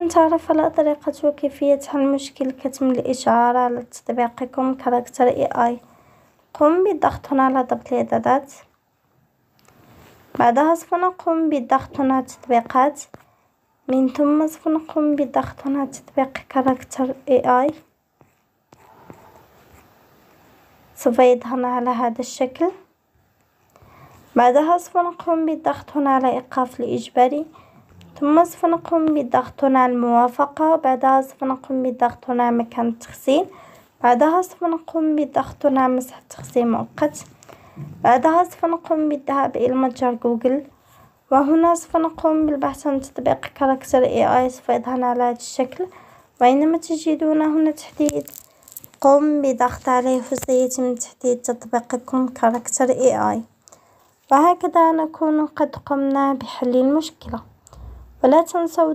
تعرف على طريقة وكيفية حل مشكل كتم الإشعار على تطبيقكم Character AI قم بالضغط هنا على ضبط الإعدادات. بعدها سوف نقوم بالضغط هنا على التطبيقات. من ثم سوف نقوم بالضغط هنا تطبيق Character AI سوف يظهر على هذا الشكل. بعدها سوف نقوم بالضغط هنا على إيقاف الإجباري. ثم سوف نقوم هنا على الموافقة بعدها سوف نقوم هنا على مكان التخزين بعدها سوف نقوم هنا على مسح التخزين مؤقت بعدها سوف نقوم بالذهاب إلى متجر جوجل وهنا سوف نقوم بالبحث عن تطبيق Character AI سوف يظهر على هذا الشكل وعندما تجدون هنا تحديد قم بضغط عليه وسيتم تحديد تطبيقكم Character AI. وهكذا نكون قد قمنا بحل But let's unsolve